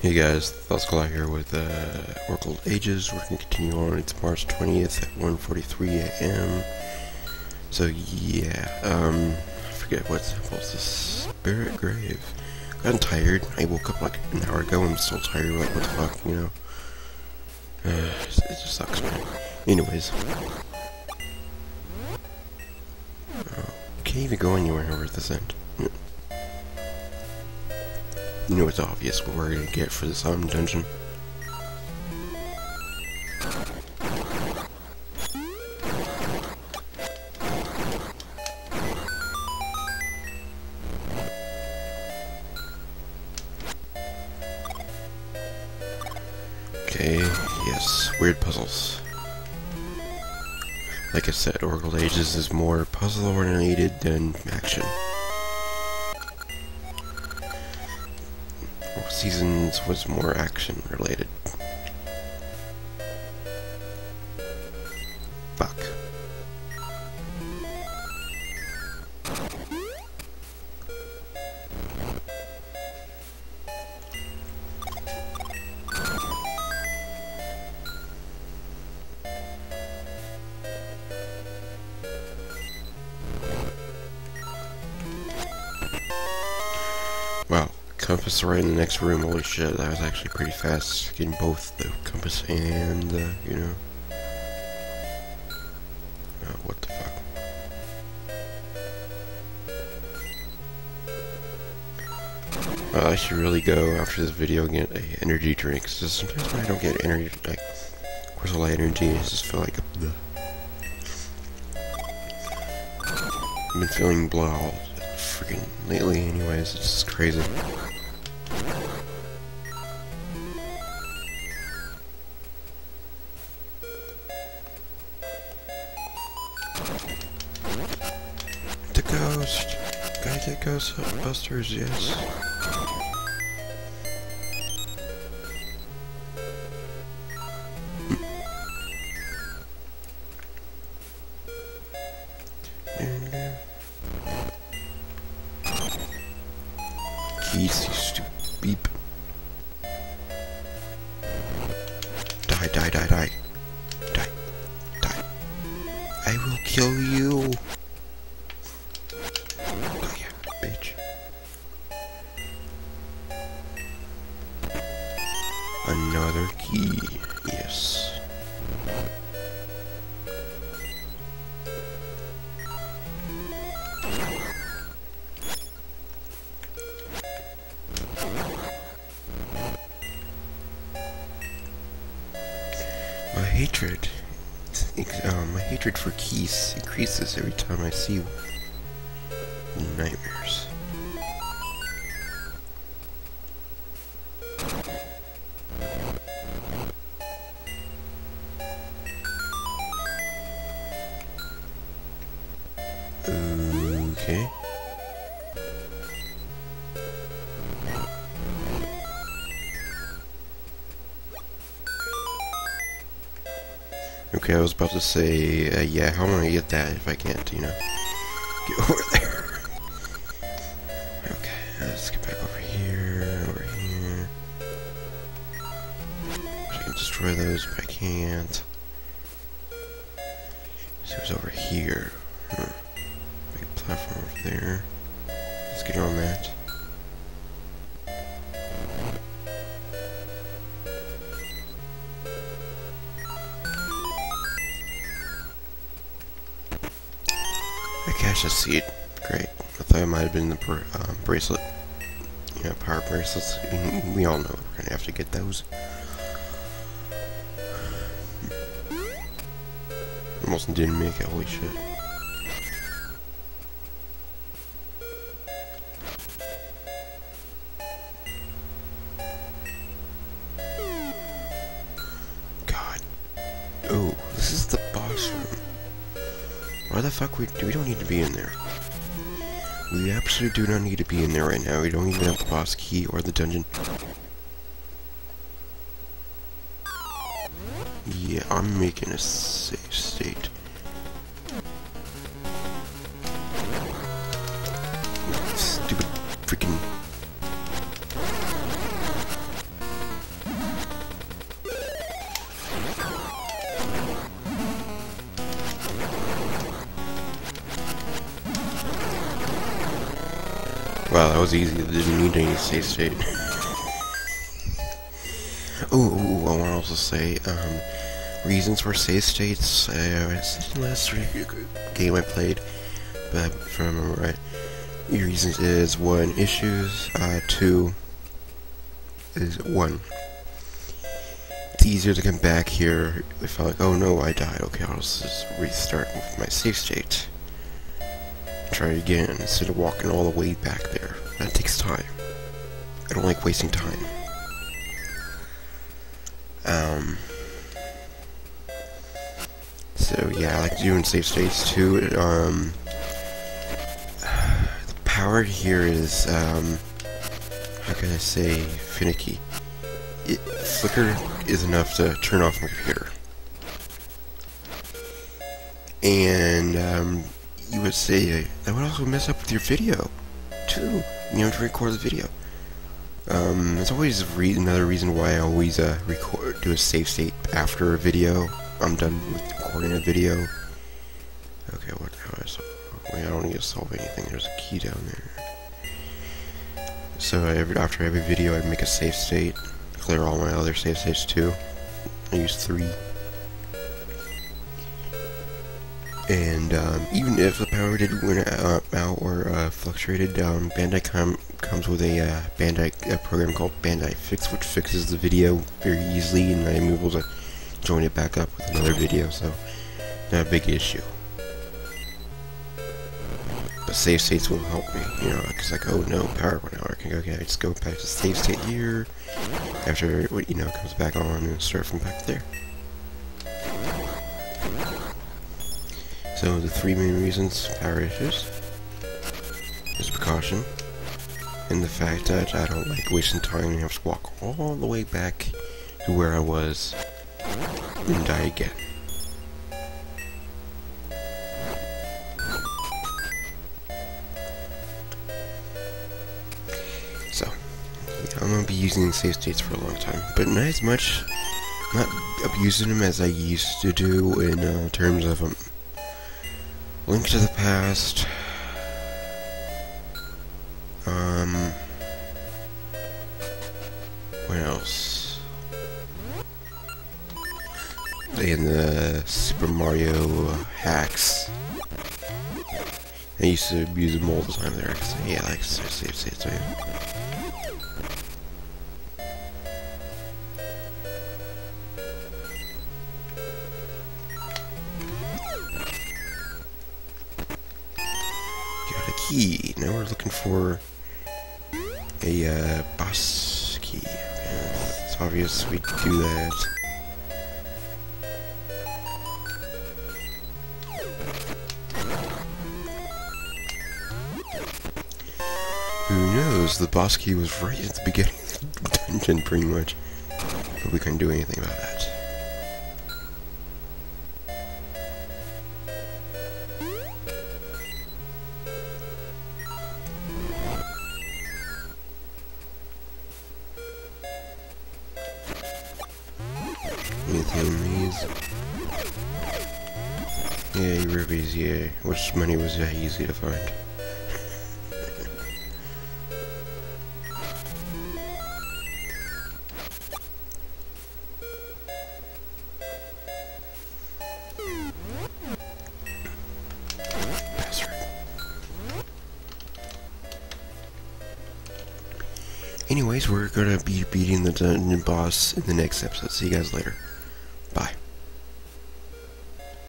Hey guys, Thoughtsclaw here with uh, Oracle Ages. We're going to continue on. It's March 20th at 1.43 a.m. So yeah, um, I forget what's, was the Spirit Grave. I'm tired. I woke up like an hour ago. I'm still tired. Like what the fuck, you know? Uh, it just sucks, man. Anyways, uh, can't even go anywhere over this end. You know it's obvious what we're gonna get for this um dungeon. Okay, yes, weird puzzles. Like I said, Oracle Ages is more puzzle oriented than action. Seasons was more action related. Fuck. Compass right in the next room. Holy shit, that was actually pretty fast. Getting both the compass and, uh, you know. Oh, what the fuck. Well, I should really go after this video and get a energy drink. Cause sometimes when I don't get energy, like, crystal light energy, I just feel like. I've been feeling blah all freaking lately anyways, it's just crazy. The ghost! Gotta get Ghostbusters, yes. Keys, you stupid beep. Die, die, die, die. Die. Die. I will kill you. Yes. My hatred, um, my hatred for keys increases every time I see nightmares. Okay, I was about to say, uh, yeah, how am I gonna get that if I can't, you know, get over there? Okay, let's get back over here, over here. I can destroy those, but I can't. So it's over here. Hmm. Big platform over there. Let's get on that. I cashed a seed. Great. I thought it might have been the um, bracelet. Know, power bracelets. We all know we're gonna have to get those. Almost didn't make it. Holy shit. Fuck we we don't need to be in there? We absolutely do not need to be in there right now. We don't even have the boss key or the dungeon. Yeah, I'm making a safe state. That was easy. It didn't need any save state. oh, I want to also say, um, reasons for save states. Uh, last game I played, but if I remember right, reasons is one issues, uh, two is one. It's easier to come back here if I'm like, oh no, I died. Okay, I'll just restart with my save state. Try again instead of walking all the way back there. That takes time. I don't like wasting time. Um. So yeah, I like doing save states too. Um. The power here is um. How can I say finicky? It, flicker is enough to turn off my computer. And um, you would say that would also mess up with your video too. You know, to record the video. Um, always re another reason why I always uh, record do a save state after a video. I'm done with recording a video. Okay, what? How I solve? Wait, I don't need to solve anything. There's a key down there. So every, after every video, I make a save state, clear all my other save states too. I use three. And um, even if the power did win out, out or uh, fluctuated, um, Bandicam comes with a uh, Bandai a program called BandiFix, which fixes the video very easily, and I'm able to join it back up with another video, so not a big issue. But save states will help me, you know, because like, oh no, power went out. I can go, okay, I just go back to save state here, after you know, comes back on and start from back there. So the three main reasons power issues is precaution, and the fact that I don't like wasting time and have to walk all the way back to where I was and die again. So, I'm gonna be using save states for a long time, but not as much, not abusing them as I used to do in uh, terms of um, Link to the Past. Um. What else? In the Super Mario hacks. I used to abuse them all the time there. Yeah, like save, save, key. Now we're looking for a uh, boss key. Yeah, it's obvious we do that. Who knows? The boss key was right at the beginning of the dungeon, pretty much. But we couldn't do anything about that. Anything in these? Yeah, rupees, yeah. Which money was that easy to find? Anyways, we're gonna be beating the dungeon boss in the next episode. See you guys later.